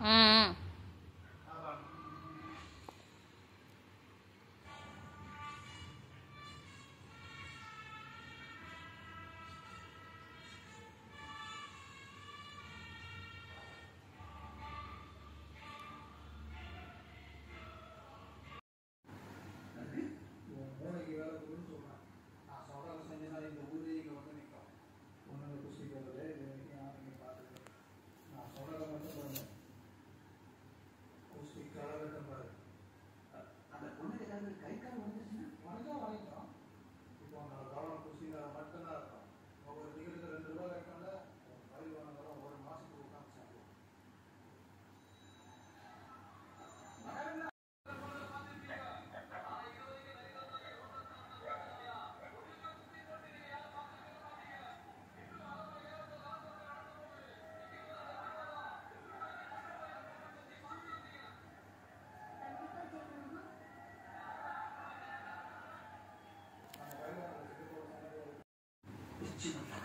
Mm. to